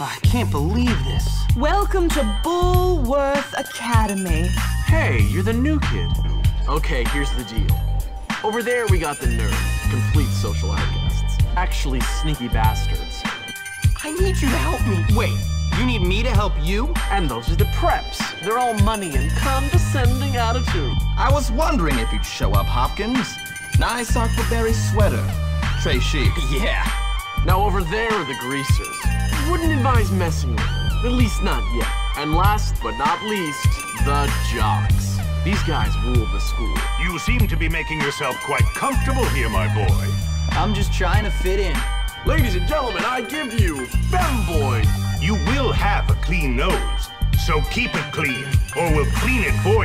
I can't believe this. Welcome to Bullworth Academy. Hey, you're the new kid. Okay, here's the deal. Over there, we got the nerds, complete social outcasts. Actually, sneaky bastards. I need you to help me. Wait, you need me to help you? And those are the preps. They're all money and condescending attitude. I was wondering if you'd show up, Hopkins. Nice Aquaberry sweater. Trey chic. Yeah. Now over there are the greasers. Wouldn't advise messing with them. At least not yet. And last but not least, the jocks. These guys rule the school. You seem to be making yourself quite comfortable here, my boy. I'm just trying to fit in. Ladies and gentlemen, I give you Femboy. You will have a clean nose, so keep it clean, or we'll clean it for